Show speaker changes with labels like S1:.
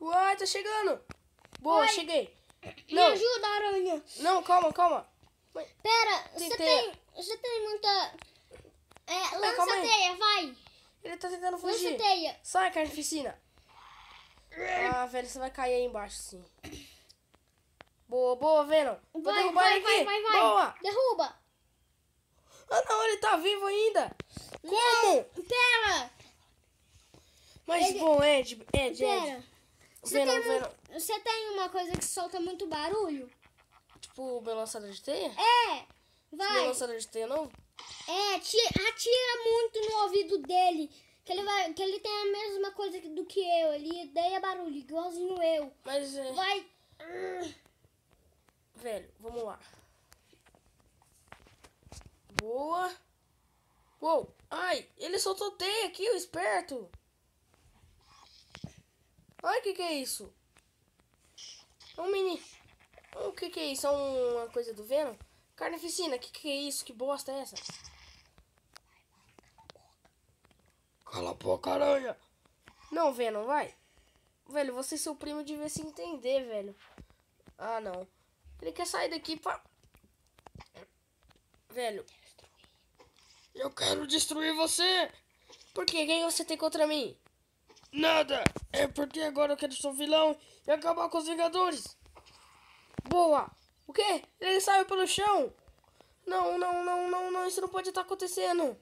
S1: Uai, tá chegando. Boa,
S2: Oi.
S1: cheguei.
S2: Me
S1: Não,
S2: ajuda, aranha.
S1: não, calma, calma.
S2: Pera, você
S1: Tem
S2: você tem muita... É, lança
S1: calma aí.
S2: teia, vai.
S1: Ele tá tentando
S2: Lança
S1: fugir.
S2: teia.
S1: Sai, carnificina. Ah, velho, você vai cair aí embaixo, sim. Boa, boa, Venom. Vou
S2: Vai,
S1: derrubar
S2: vai,
S1: ele
S2: vai,
S1: aqui.
S2: vai, vai.
S1: Boa.
S2: Derruba.
S1: Ah, não, ele tá vivo ainda. Como?
S2: Pera,
S1: Mas,
S2: Ele-
S1: bom, Ed, Ed, Ed.
S2: pera. Você
S1: Venom,
S2: tem,
S1: Venom.
S2: você tem uma coisa que solta muito barulho?
S1: Tipo, o meu lançador de teia?
S2: É, vai.
S1: lançador de teia novo?
S2: É, ti- atira muito no ouvido dele. Que ele, vai, que ele tem a mesma coisa do que eu. Ele odeia barulho, igualzinho eu.
S1: Mas, é...
S2: Vai.
S1: Velho, vamos lá. Boa. Uou. Ai, ele soltou teia aqui, o esperto. Ai, o que que é isso? É um mini... O que que é isso? É uma coisa do Venom? Carnificina, o que que é isso? Que bosta é essa? Cala a boca, aranha. Não, Venom, vai. Velho, você e seu primo deviam se entender, velho. Ah, não. Ele quer sair daqui pra... Velho. Eu quero destruir você. Por quê? Quem você tem contra mim? Nada. É porque agora eu quero ser vilão e acabar com os Vingadores. Boa. O quê? Ele saiu pelo chão. Não, não, não, não, não. Isso não pode estar acontecendo.